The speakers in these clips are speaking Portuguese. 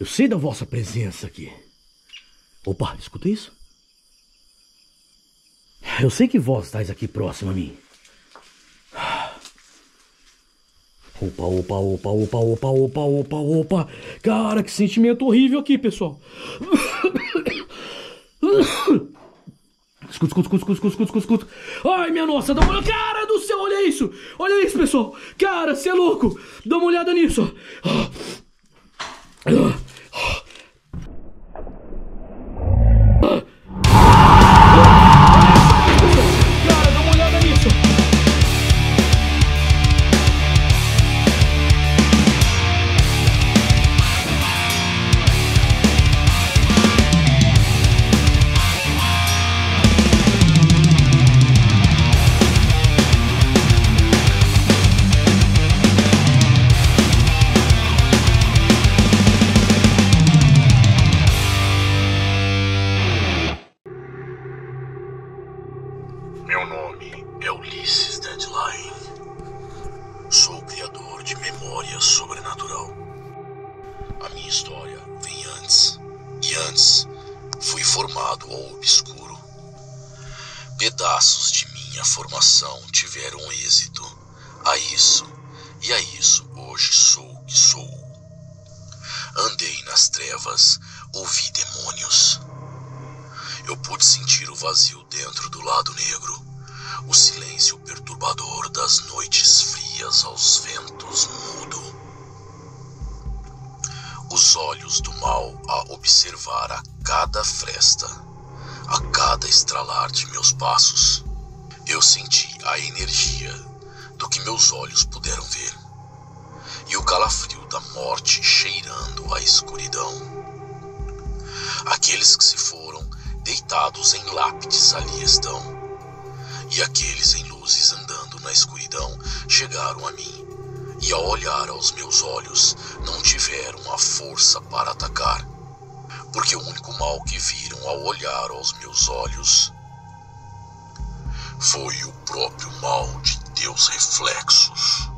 Eu sei da vossa presença aqui. Opa, escuta isso? Eu sei que vós estáis aqui próximo a mim. Opa, opa, opa, opa, opa, opa, opa, opa. Cara, que sentimento horrível aqui, pessoal. Escuta, escuta, escuta, escuta, escuta, escuta, escuta. Ai, minha nossa, dá uma olhada. Cara do céu, olha isso. Olha isso, pessoal. Cara, você é louco. Dá uma olhada nisso. Cara, Os olhos do mal a observar a cada fresta, a cada estralar de meus passos. Eu senti a energia do que meus olhos puderam ver, e o calafrio da morte cheirando a escuridão. Aqueles que se foram deitados em lápides ali estão. E aqueles em luzes andando na escuridão chegaram a mim, e ao olhar aos meus olhos não tiveram a força para atacar, porque o único mal que viram ao olhar aos meus olhos foi o próprio mal de teus reflexos.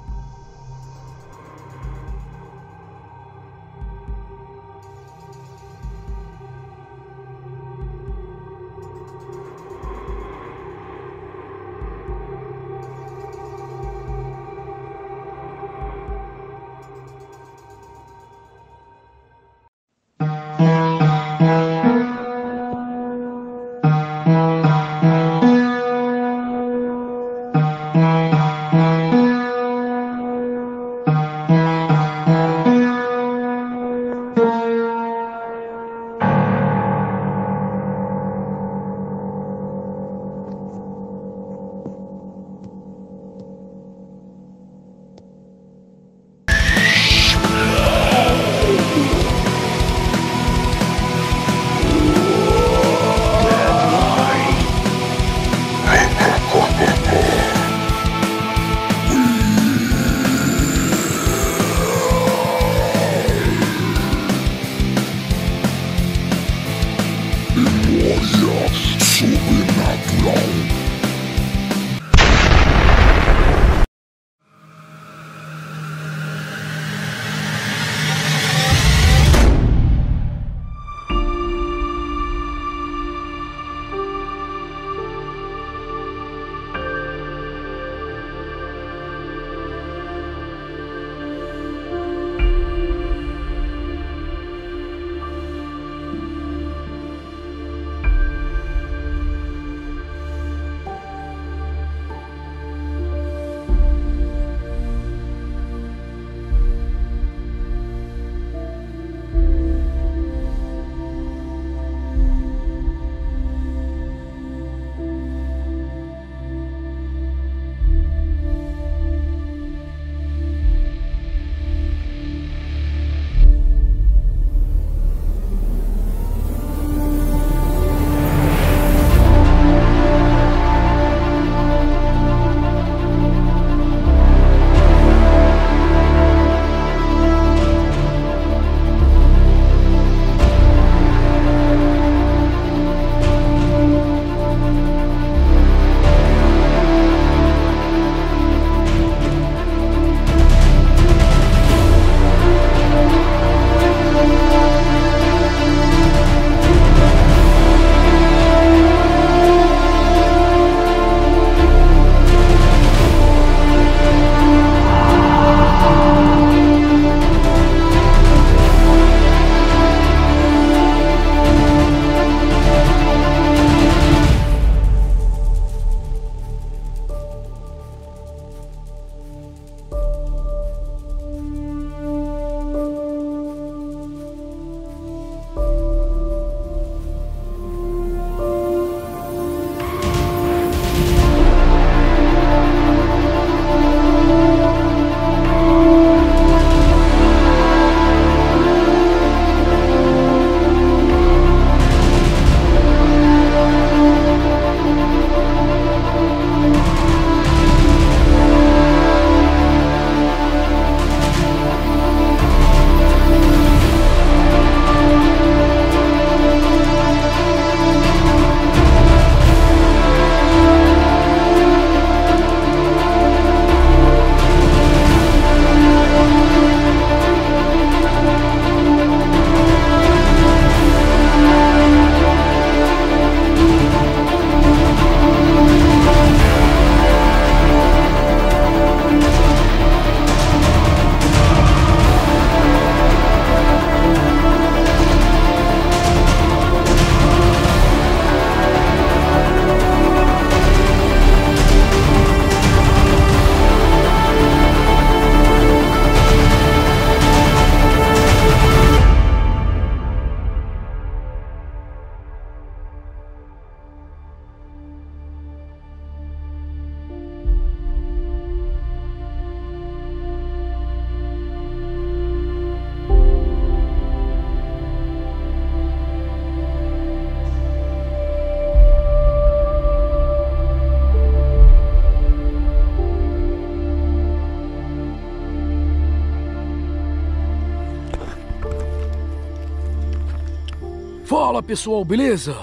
Fala pessoal, beleza?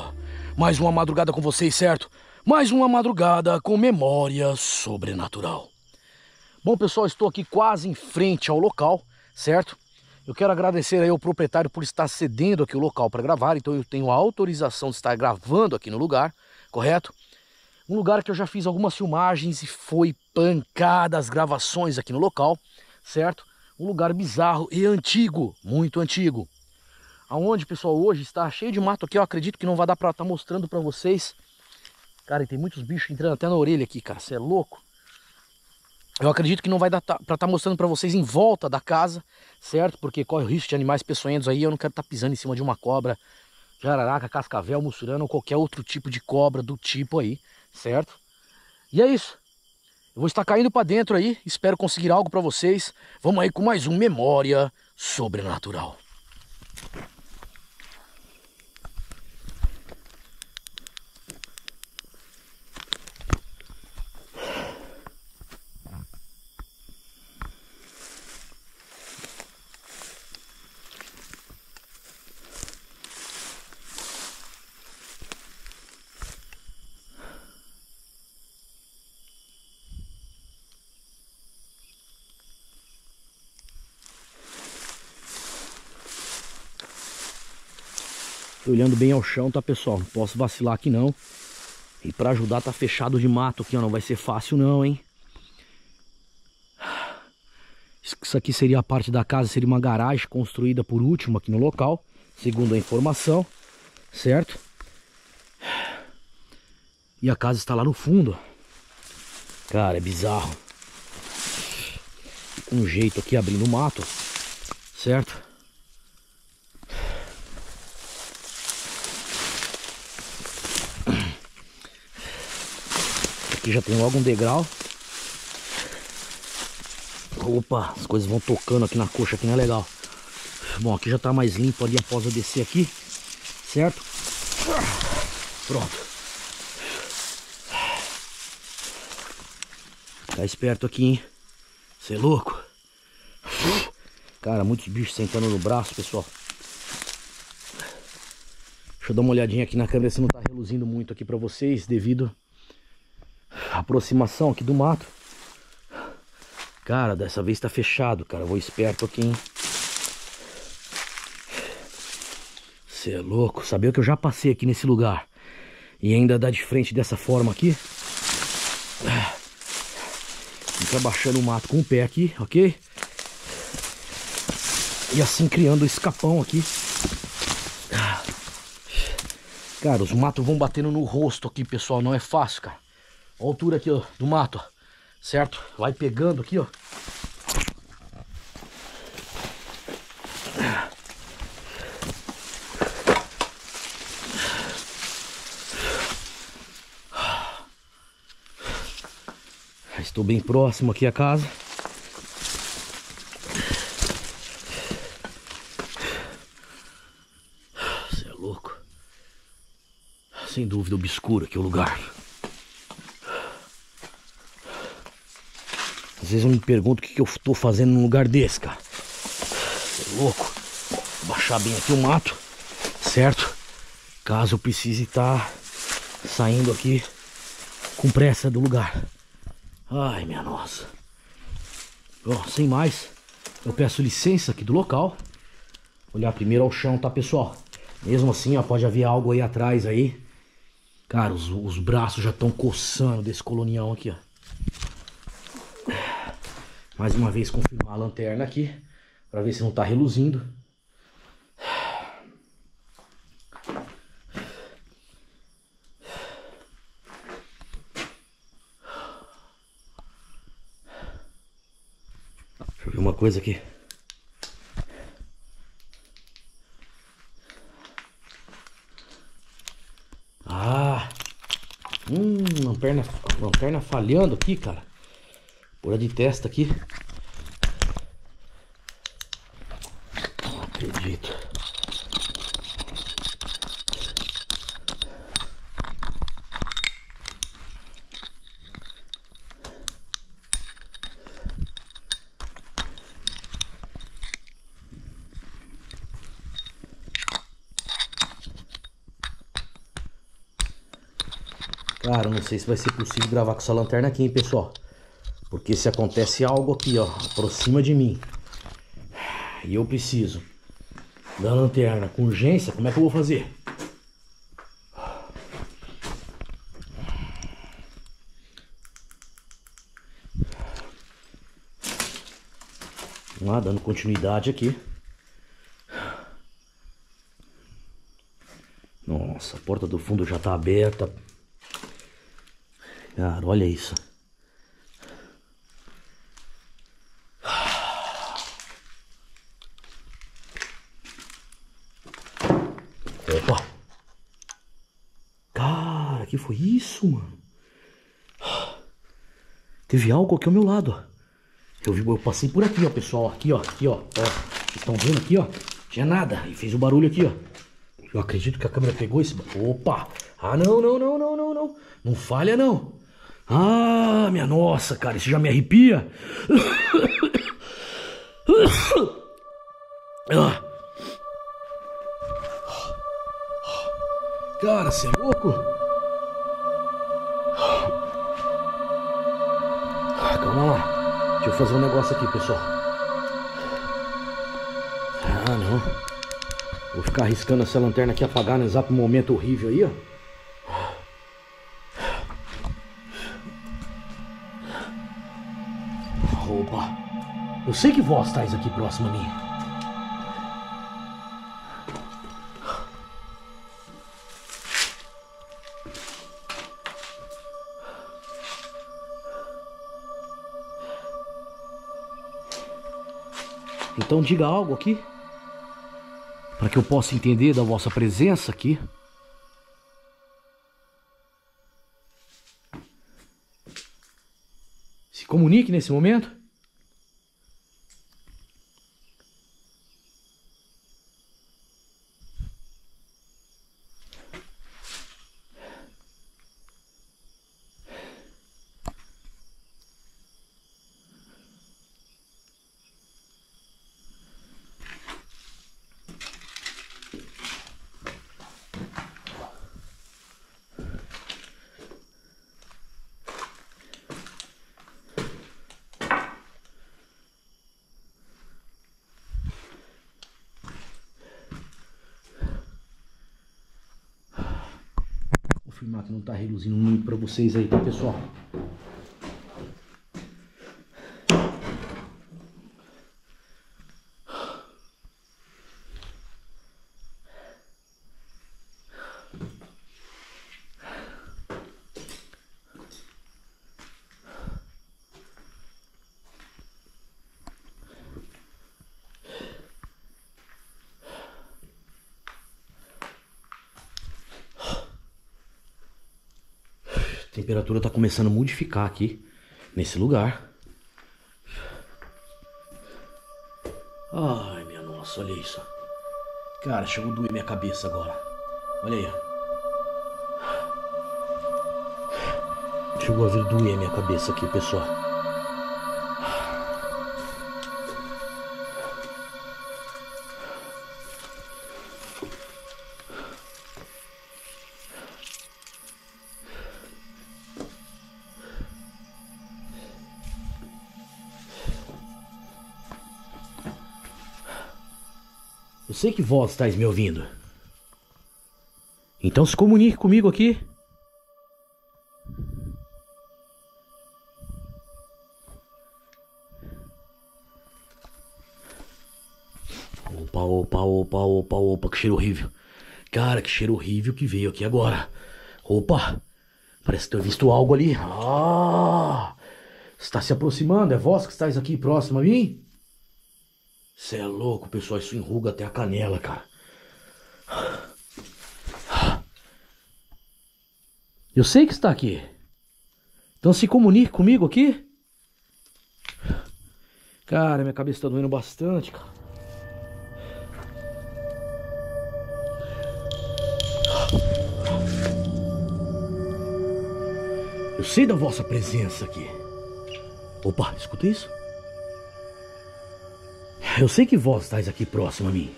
Mais uma madrugada com vocês, certo? Mais uma madrugada com memória sobrenatural. Bom pessoal, estou aqui quase em frente ao local, certo? Eu quero agradecer aí ao proprietário por estar cedendo aqui o local para gravar, então eu tenho a autorização de estar gravando aqui no lugar, correto? Um lugar que eu já fiz algumas filmagens e foi pancada as gravações aqui no local, certo? Um lugar bizarro e antigo, muito antigo. Aonde, pessoal, hoje está cheio de mato aqui, eu acredito que não vai dar para estar tá mostrando para vocês. Cara, e tem muitos bichos entrando até na orelha aqui, cara, você é louco. Eu acredito que não vai dar para estar tá mostrando para vocês em volta da casa, certo? Porque corre o risco de animais peçonhentos aí, eu não quero estar tá pisando em cima de uma cobra, jararaca, cascavel, mussurana ou qualquer outro tipo de cobra do tipo aí, certo? E é isso. Eu vou estar caindo para dentro aí, espero conseguir algo para vocês. Vamos aí com mais um Memória Sobrenatural. Olhando bem ao chão, tá pessoal? Não posso vacilar aqui não. E pra ajudar tá fechado de mato aqui, ó. Não vai ser fácil não, hein? Isso aqui seria a parte da casa, seria uma garagem construída por último aqui no local. Segundo a informação, certo? E a casa está lá no fundo. Cara, é bizarro. Um jeito aqui abrindo o mato, certo? Aqui já tem logo um degrau. Opa, as coisas vão tocando aqui na coxa, aqui não é legal. Bom, aqui já tá mais limpo ali após eu descer aqui, certo? Pronto. Tá esperto aqui, hein? Você é louco? Cara, muitos bichos sentando no braço, pessoal. Deixa eu dar uma olhadinha aqui na câmera se não tá reluzindo muito aqui pra vocês, devido aproximação aqui do mato. Cara, dessa vez tá fechado, cara. Vou esperto aqui, hein? Você é louco. Sabia que eu já passei aqui nesse lugar. E ainda dá de frente dessa forma aqui. Fica abaixando o mato com o pé aqui, ok? E assim criando o escapão aqui. Cara, os matos vão batendo no rosto aqui, pessoal. Não é fácil, cara. A altura aqui ó, do mato, ó, certo? Vai pegando aqui, ó. Estou bem próximo aqui à casa. Você é louco. Sem dúvida obscuro aqui o lugar. Às vezes eu me pergunto o que, que eu estou fazendo num lugar desse, cara. É louco. Vou baixar bem aqui o mato, certo? Caso eu precise estar tá saindo aqui com pressa do lugar. Ai, minha nossa. Bom, sem mais, eu peço licença aqui do local. Olhar primeiro ao chão, tá, pessoal? Mesmo assim, ó, pode haver algo aí atrás aí. Cara, os, os braços já estão coçando desse colonial aqui, ó. Mais uma vez confirmar a lanterna aqui. Para ver se não está reluzindo. Deixa eu ver uma coisa aqui. Ah! Hum, lanterna, lanterna falhando aqui, cara. Pôr de testa aqui. Não acredito. Cara, não sei se vai ser possível gravar com essa lanterna aqui, hein, pessoal. Se acontece algo aqui, ó, aproxima de mim. E eu preciso da lanterna com urgência, como é que eu vou fazer? Vamos lá, dando continuidade aqui. Nossa, a porta do fundo já tá aberta. Cara, olha isso. Opa! Cara, que foi isso, mano? Teve algo aqui ao meu lado. Eu, vi, eu passei por aqui, ó, pessoal. Aqui, ó. Aqui, ó. ó. Vocês estão vendo aqui, ó? Tinha nada. E fez o um barulho aqui, ó. Eu acredito que a câmera pegou esse... Opa! Ah, não, não, não, não, não, não. Não falha, não. Ah, minha nossa, cara. Isso já me arrepia. Ah. Cara, você é louco? Fazer um negócio aqui, pessoal. Ah, não. Vou ficar arriscando essa lanterna aqui apagar no exato momento horrível aí, ó. Opa. Eu sei que vós estáis aqui próximo a mim. Então diga algo aqui. Para que eu possa entender da vossa presença aqui. Se comunique nesse momento. Que não está reluzindo muito para vocês aí, tá pessoal? Temperatura está começando a modificar aqui nesse lugar. Ai, minha nossa, olha isso. Cara, chegou a doer minha cabeça agora. Olha aí. Chegou a vir doer minha cabeça aqui, pessoal. Sei que vós estáis me ouvindo. Então se comunique comigo aqui. Opa, opa, opa, opa, opa, que cheiro horrível. Cara, que cheiro horrível que veio aqui agora. Opa, parece ter visto algo ali. Ah, está se aproximando, é vós que estáis aqui próximo a mim? Você é louco, pessoal. Isso enruga até a canela, cara. Eu sei que está aqui. Então se comunique comigo aqui. Cara, minha cabeça está doendo bastante, cara. Eu sei da vossa presença aqui. Opa, escuta isso? Eu sei que vós estáis aqui próximo a mim.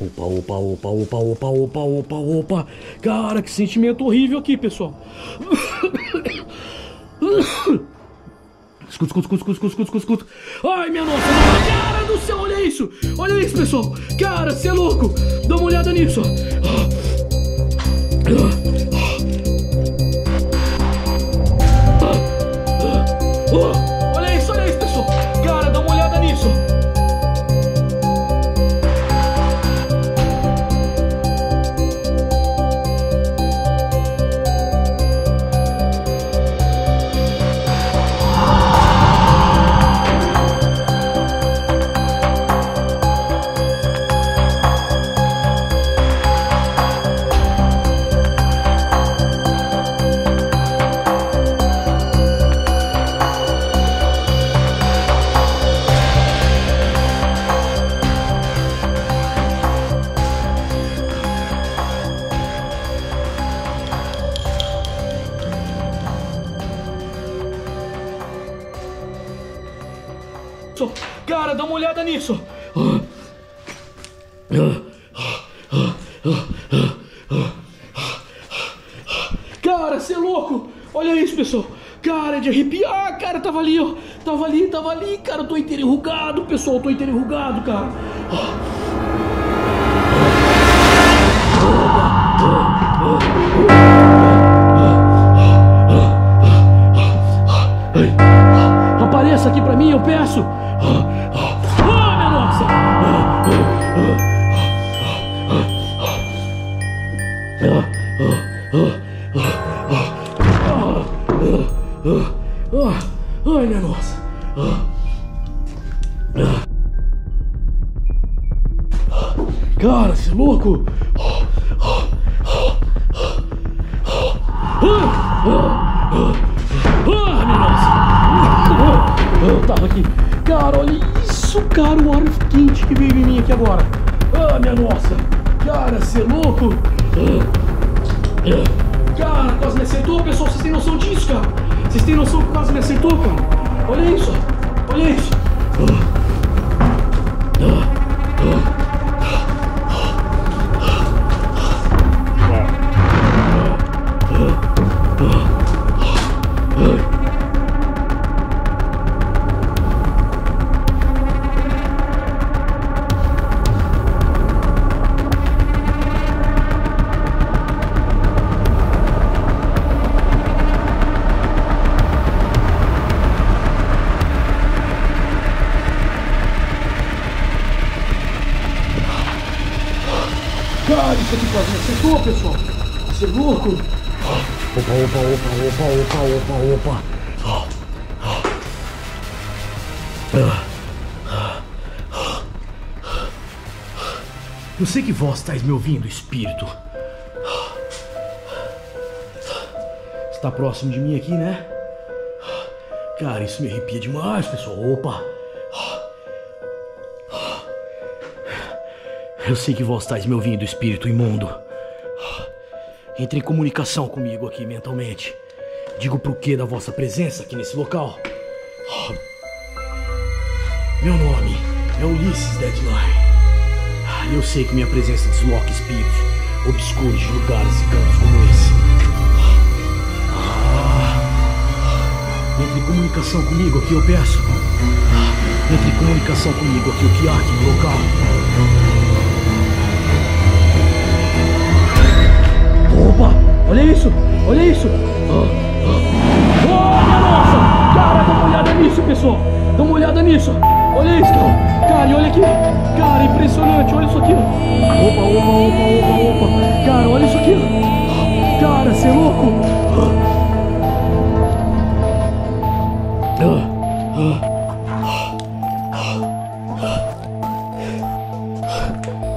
Opa, opa, opa, opa, opa, opa, opa, opa. Cara, que sentimento horrível aqui, pessoal. Escuta, escuta, escuta, escuta, escuta, escuta, escuta. Ai, minha nossa, cara do céu, olha isso. Olha isso, pessoal. Cara, você é louco. Dá uma olhada nisso. Olha Olhada nisso. Cara, você é louco. Olha isso, pessoal. Cara, é de arrepiar, cara. Tava ali, ó. Tava ali, tava ali, cara. Eu tô inteiro enrugado, pessoal. Eu tô inteiro enrugado, cara. Ai, minha nossa! Cara, você é louco? Ah, minha nossa! Eu tava aqui. Cara, olha isso, cara, o ar quente que veio em mim aqui agora. Ah, minha nossa! Cara, você é louco? Vocês têm noção que quase me acertou, cara? Olha isso, olha isso. Sei que vós estáis me ouvindo, espírito. Está próximo de mim aqui, né? Cara, isso me arrepia demais, pessoal. Opa! Eu sei que vós estáis me ouvindo, espírito imundo. Entre em comunicação comigo aqui mentalmente. Digo pro que da vossa presença aqui nesse local. Meu nome é Ulisses Deadline. Eu sei que minha presença desloca espíritos obscuros de lugares e cantos como esse. Entre em comunicação comigo aqui, eu peço. Entre em comunicação comigo aqui, o que há aqui no local. Opa! Olha isso! Olha isso! Oh, nossa! Cara, dá uma olhada nisso, pessoal! Dá uma olhada nisso! Olha isso, cara! Cara, olha aqui! Cara, impressionante! Olha isso aqui! Opa, opa, opa, opa, opa! Cara, olha isso aqui! Cara, você é louco!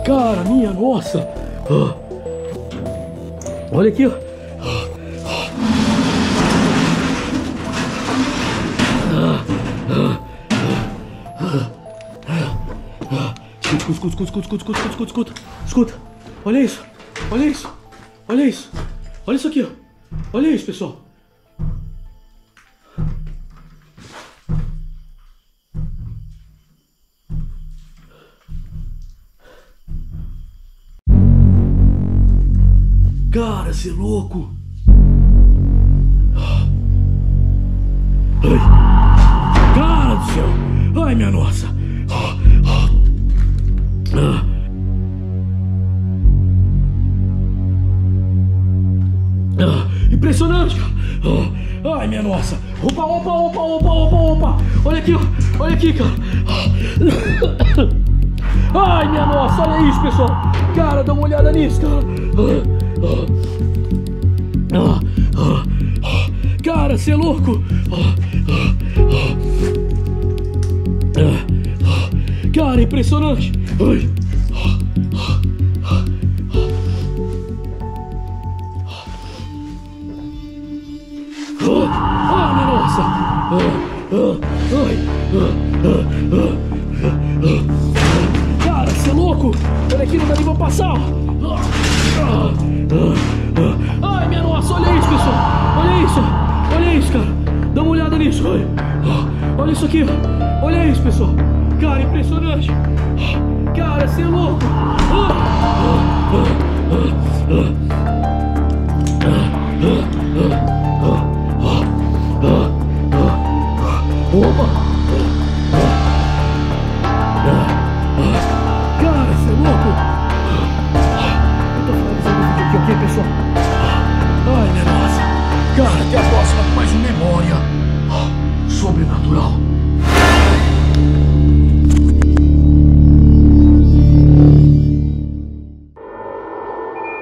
Cara, minha nossa! Olha aqui, ó. Escuta, escuta, escuta, escuta, escuta. Olha isso, olha isso, olha isso. Olha isso aqui, ó. Olha isso, pessoal. Cara, você é louco. Ai. Cara do céu. Ai, minha nossa. Minha nossa. Opa, opa, opa, opa, opa, opa. Olha aqui, olha aqui, cara. Ai, minha nossa, olha isso, pessoal. Cara, dá uma olhada nisso, cara. Cara, você é louco. Cara, impressionante. Ai. Nossa! Cara,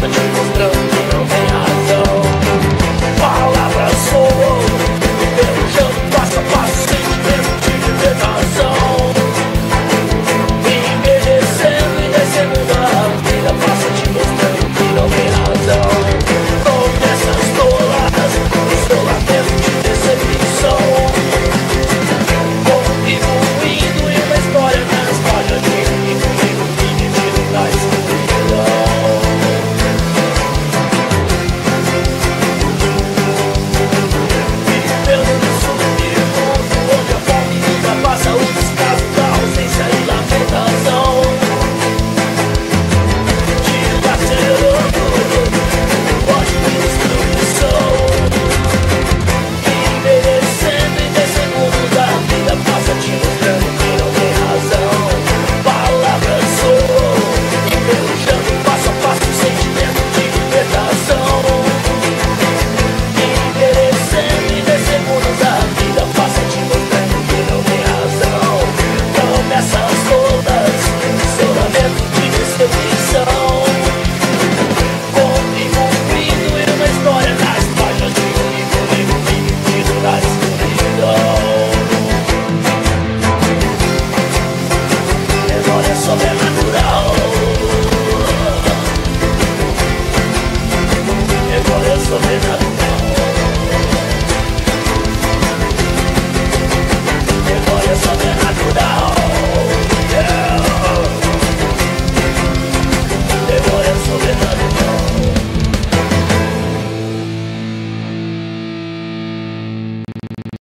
such a monstruo